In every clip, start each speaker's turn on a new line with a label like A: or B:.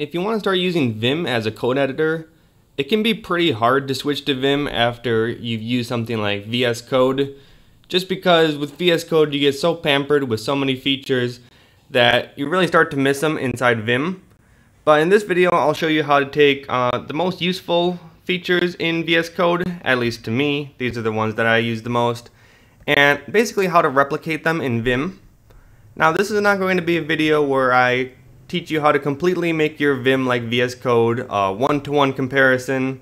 A: If you want to start using Vim as a code editor, it can be pretty hard to switch to Vim after you've used something like VS Code, just because with VS Code you get so pampered with so many features that you really start to miss them inside Vim. But in this video I'll show you how to take uh, the most useful features in VS Code, at least to me, these are the ones that I use the most, and basically how to replicate them in Vim. Now this is not going to be a video where I teach you how to completely make your Vim like VS Code, a one-to-one -one comparison.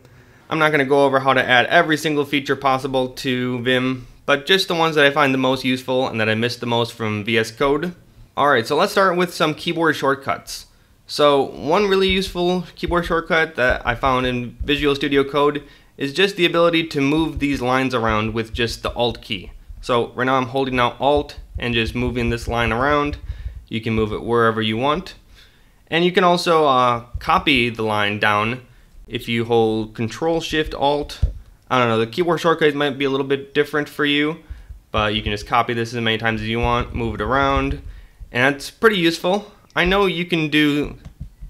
A: I'm not going to go over how to add every single feature possible to Vim, but just the ones that I find the most useful and that I miss the most from VS Code. Alright, so let's start with some keyboard shortcuts. So one really useful keyboard shortcut that I found in Visual Studio Code is just the ability to move these lines around with just the Alt key. So right now I'm holding out Alt and just moving this line around. You can move it wherever you want. And you can also uh, copy the line down if you hold Control Shift Alt. I don't know, the keyboard shortcuts might be a little bit different for you, but you can just copy this as many times as you want, move it around, and it's pretty useful. I know you can do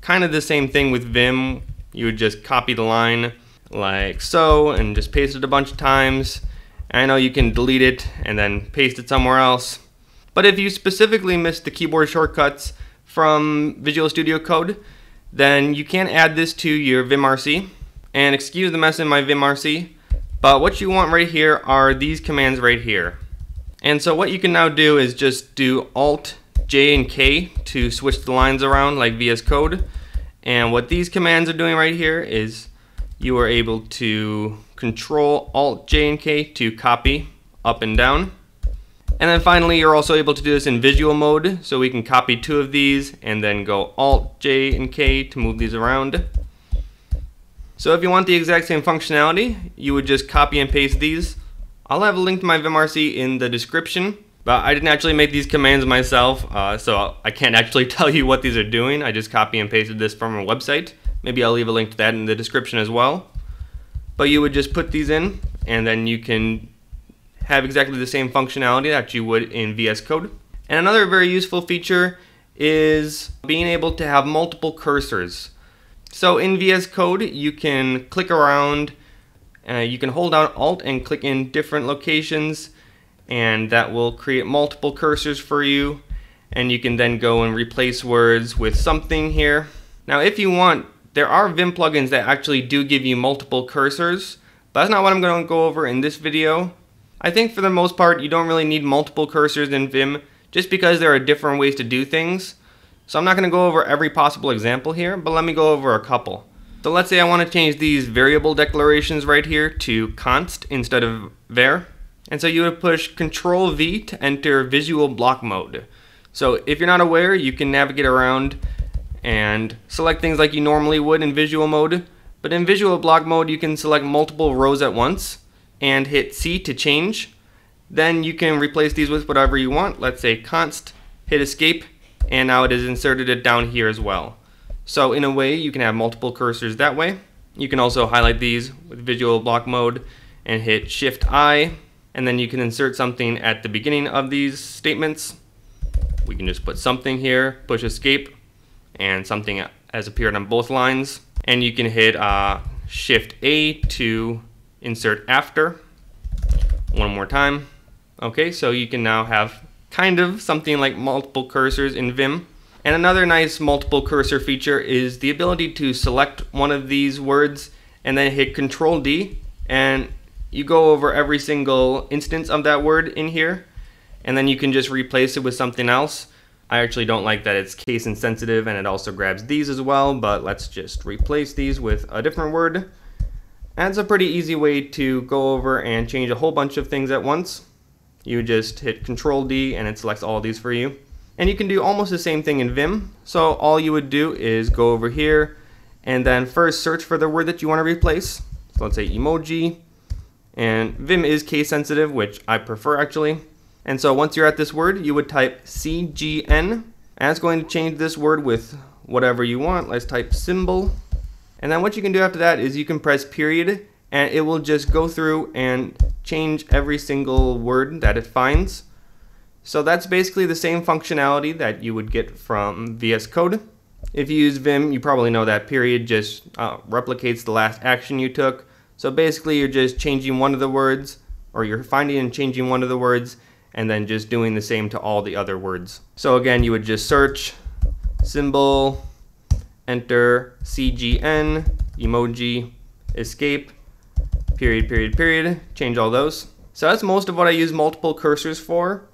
A: kind of the same thing with Vim. You would just copy the line like so and just paste it a bunch of times. I know you can delete it and then paste it somewhere else. But if you specifically missed the keyboard shortcuts, from Visual Studio Code, then you can add this to your vimrc. And excuse the mess in my vimrc, but what you want right here are these commands right here. And so what you can now do is just do Alt J and K to switch the lines around like VS Code. And what these commands are doing right here is you are able to control Alt J and K to copy up and down. And then finally, you're also able to do this in visual mode. So we can copy two of these and then go Alt, J, and K to move these around. So if you want the exact same functionality, you would just copy and paste these. I'll have a link to my vimrc in the description, but I didn't actually make these commands myself, uh, so I can't actually tell you what these are doing. I just copy and pasted this from a website. Maybe I'll leave a link to that in the description as well. But you would just put these in, and then you can have exactly the same functionality that you would in VS Code. And another very useful feature is being able to have multiple cursors. So in VS Code, you can click around, uh, you can hold down Alt and click in different locations, and that will create multiple cursors for you. And you can then go and replace words with something here. Now, if you want, there are Vim plugins that actually do give you multiple cursors, but that's not what I'm going to go over in this video. I think for the most part you don't really need multiple cursors in Vim just because there are different ways to do things. So I'm not going to go over every possible example here, but let me go over a couple. So let's say I want to change these variable declarations right here to const instead of var. And so you would push Control V to enter visual block mode. So if you're not aware, you can navigate around and select things like you normally would in visual mode. But in visual block mode, you can select multiple rows at once and hit C to change. Then you can replace these with whatever you want. Let's say const, hit escape, and now it has inserted it down here as well. So in a way, you can have multiple cursors that way. You can also highlight these with visual block mode and hit shift I, and then you can insert something at the beginning of these statements. We can just put something here, push escape, and something has appeared on both lines. And you can hit uh, shift A to insert after one more time. Okay, so you can now have kind of something like multiple cursors in Vim. And another nice multiple cursor feature is the ability to select one of these words and then hit Control D and you go over every single instance of that word in here and then you can just replace it with something else. I actually don't like that it's case insensitive and it also grabs these as well, but let's just replace these with a different word. That's a pretty easy way to go over and change a whole bunch of things at once. You just hit Control D and it selects all these for you. And you can do almost the same thing in Vim. So all you would do is go over here and then first search for the word that you want to replace. So let's say emoji. And Vim is case sensitive, which I prefer actually. And so once you're at this word, you would type CGN. And it's going to change this word with whatever you want. Let's type symbol. And then what you can do after that is you can press period and it will just go through and change every single word that it finds. So that's basically the same functionality that you would get from VS Code. If you use Vim, you probably know that period just uh, replicates the last action you took. So basically you're just changing one of the words, or you're finding and changing one of the words, and then just doing the same to all the other words. So again, you would just search symbol, enter CGN, emoji, escape, period, period, period, change all those. So that's most of what I use multiple cursors for.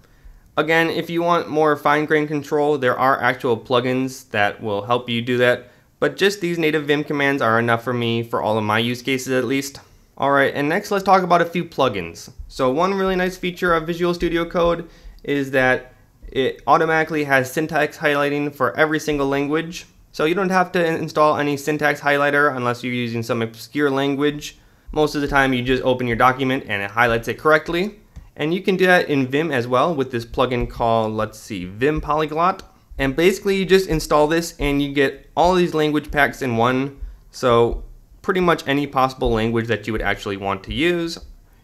A: Again, if you want more fine-grained control, there are actual plugins that will help you do that, but just these native Vim commands are enough for me for all of my use cases at least. Alright, and next let's talk about a few plugins. So one really nice feature of Visual Studio Code is that it automatically has syntax highlighting for every single language. So you don't have to install any syntax highlighter unless you're using some obscure language. Most of the time you just open your document and it highlights it correctly. And you can do that in Vim as well with this plugin called, let's see, Vim Polyglot. And basically you just install this and you get all these language packs in one. So pretty much any possible language that you would actually want to use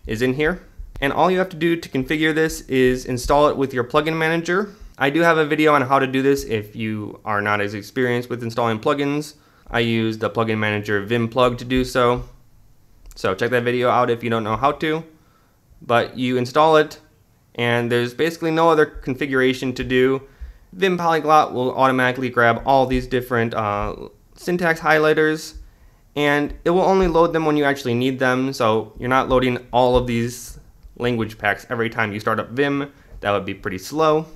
A: is in here. And all you have to do to configure this is install it with your plugin manager. I do have a video on how to do this if you are not as experienced with installing plugins. I use the plugin manager Vimplug to do so. So check that video out if you don't know how to but you install it and there's basically no other configuration to do. Vim Polyglot will automatically grab all these different uh, syntax highlighters and it will only load them when you actually need them so you're not loading all of these language packs every time you start up Vim. That would be pretty slow.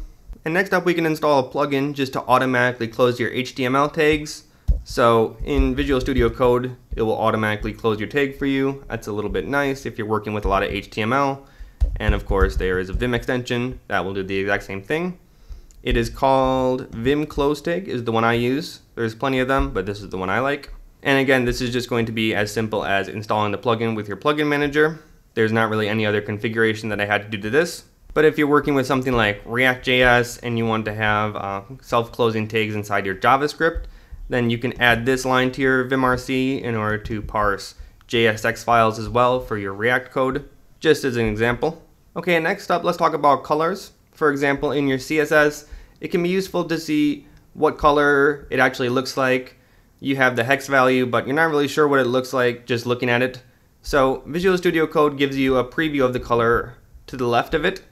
A: And next up we can install a plugin just to automatically close your HTML tags. So in Visual Studio Code, it will automatically close your tag for you. That's a little bit nice if you're working with a lot of HTML. And of course, there is a Vim extension that will do the exact same thing. It is called Vim Close Tag is the one I use. There's plenty of them, but this is the one I like. And again, this is just going to be as simple as installing the plugin with your plugin manager. There's not really any other configuration that I had to do to this. But if you're working with something like React.js and you want to have uh, self-closing tags inside your JavaScript, then you can add this line to your vimrc in order to parse JSX files as well for your React code, just as an example. Okay, next up, let's talk about colors. For example, in your CSS, it can be useful to see what color it actually looks like. You have the hex value, but you're not really sure what it looks like just looking at it. So Visual Studio Code gives you a preview of the color to the left of it.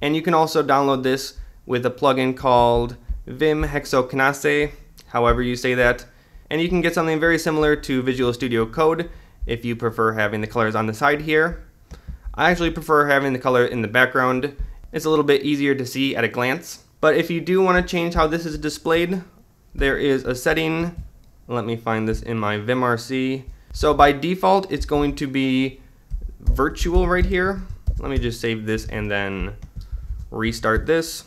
A: And you can also download this with a plugin called Vim Hexokinase however you say that. And you can get something very similar to Visual Studio Code if you prefer having the colors on the side here. I actually prefer having the color in the background. It's a little bit easier to see at a glance. But if you do want to change how this is displayed, there is a setting. Let me find this in my vimrc. So by default, it's going to be virtual right here. Let me just save this and then restart this.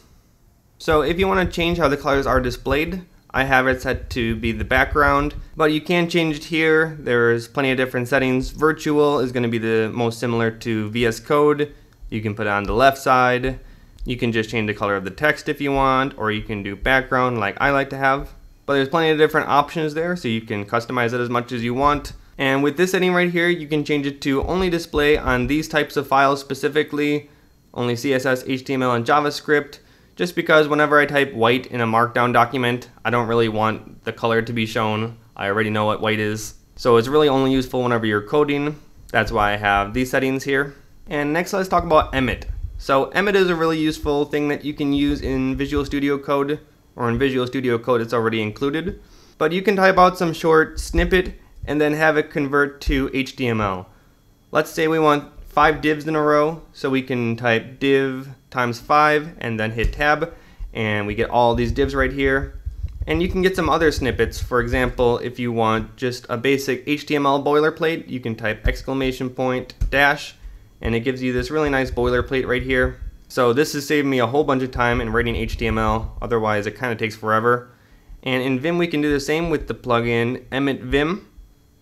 A: So if you want to change how the colors are displayed, I have it set to be the background, but you can change it here. There's plenty of different settings. Virtual is going to be the most similar to VS Code. You can put it on the left side. You can just change the color of the text if you want, or you can do background like I like to have. But there's plenty of different options there, so you can customize it as much as you want. And with this setting right here, you can change it to only display on these types of files specifically, only CSS, HTML, and JavaScript just because whenever I type white in a markdown document, I don't really want the color to be shown. I already know what white is. So it's really only useful whenever you're coding. That's why I have these settings here. And next let's talk about Emmet. So Emmet is a really useful thing that you can use in Visual Studio Code, or in Visual Studio Code it's already included. But you can type out some short snippet and then have it convert to HTML. Let's say we want five divs in a row, so we can type div times 5 and then hit tab and we get all these divs right here. And you can get some other snippets. For example, if you want just a basic HTML boilerplate, you can type exclamation point dash and it gives you this really nice boilerplate right here. So this has saved me a whole bunch of time in writing HTML, otherwise it kind of takes forever. And in Vim we can do the same with the plugin Emmet Vim.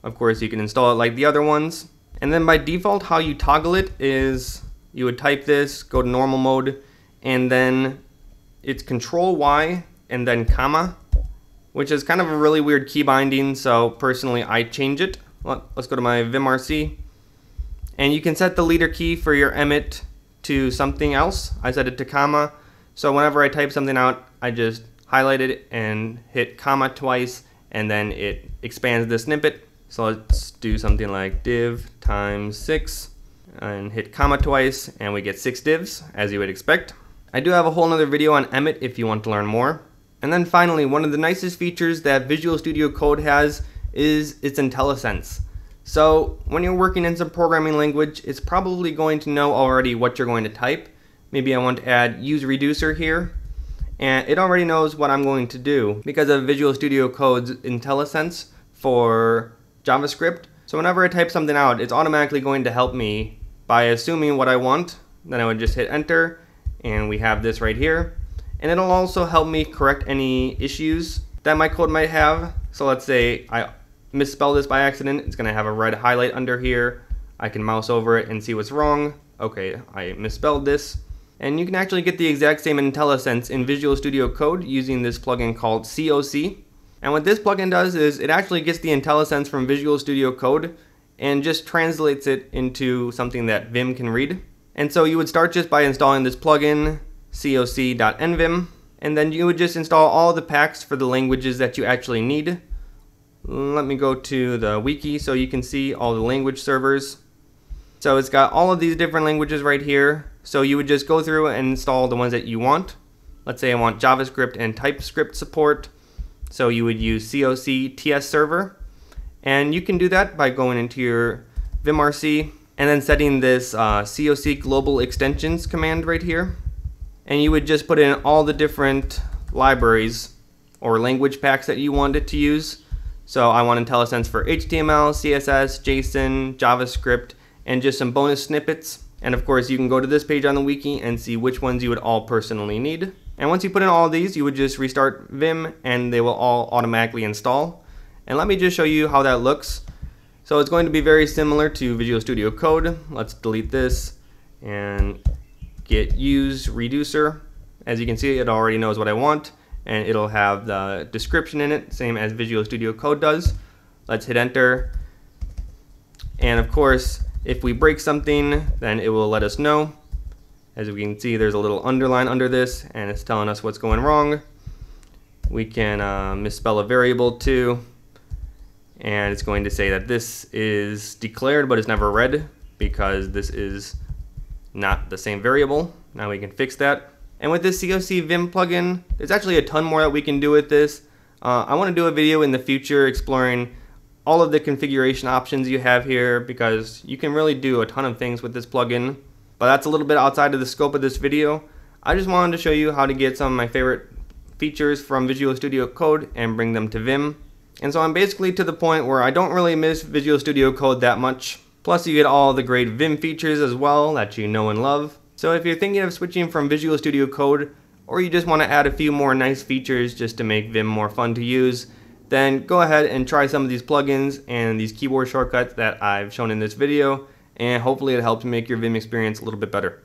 A: Of course you can install it like the other ones. And then by default how you toggle it is you would type this, go to normal mode, and then it's control Y and then comma, which is kind of a really weird key binding, so personally I change it. Let's go to my vimrc. And you can set the leader key for your Emmet to something else. I set it to comma. So whenever I type something out, I just highlight it and hit comma twice and then it expands the snippet. So let's do something like div times 6 and hit comma twice and we get 6 divs as you would expect. I do have a whole nother video on Emmet if you want to learn more. And then finally, one of the nicest features that Visual Studio Code has is its IntelliSense. So when you're working in some programming language, it's probably going to know already what you're going to type. Maybe I want to add use reducer here and it already knows what I'm going to do because of Visual Studio Code's IntelliSense for JavaScript. So whenever I type something out, it's automatically going to help me by assuming what I want. Then I would just hit enter and we have this right here. And it'll also help me correct any issues that my code might have. So let's say I misspell this by accident, it's gonna have a red highlight under here. I can mouse over it and see what's wrong. Okay, I misspelled this. And you can actually get the exact same IntelliSense in Visual Studio Code using this plugin called COC. And what this plugin does is it actually gets the IntelliSense from Visual Studio Code and just translates it into something that Vim can read. And so you would start just by installing this plugin, coc.nvim, and then you would just install all the packs for the languages that you actually need. Let me go to the wiki so you can see all the language servers. So it's got all of these different languages right here. So you would just go through and install the ones that you want. Let's say I want JavaScript and TypeScript support. So you would use COC TS server. And you can do that by going into your vimrc and then setting this uh, COC global extensions command right here. And you would just put in all the different libraries or language packs that you wanted to use. So I want IntelliSense for HTML, CSS, JSON, JavaScript, and just some bonus snippets. And of course, you can go to this page on the wiki and see which ones you would all personally need. And once you put in all these, you would just restart Vim and they will all automatically install. And let me just show you how that looks. So it's going to be very similar to Visual Studio Code. Let's delete this and get use reducer. As you can see, it already knows what I want and it'll have the description in it, same as Visual Studio Code does. Let's hit enter. And of course, if we break something, then it will let us know. As we can see, there's a little underline under this, and it's telling us what's going wrong. We can uh, misspell a variable too, and it's going to say that this is declared, but it's never read because this is not the same variable. Now we can fix that. And with this COC Vim plugin, there's actually a ton more that we can do with this. Uh, I want to do a video in the future exploring all of the configuration options you have here because you can really do a ton of things with this plugin. But that's a little bit outside of the scope of this video. I just wanted to show you how to get some of my favorite features from Visual Studio Code and bring them to Vim. And so I'm basically to the point where I don't really miss Visual Studio Code that much. Plus you get all the great Vim features as well that you know and love. So if you're thinking of switching from Visual Studio Code or you just want to add a few more nice features just to make Vim more fun to use, then go ahead and try some of these plugins and these keyboard shortcuts that I've shown in this video and hopefully it helps make your Vim experience a little bit better.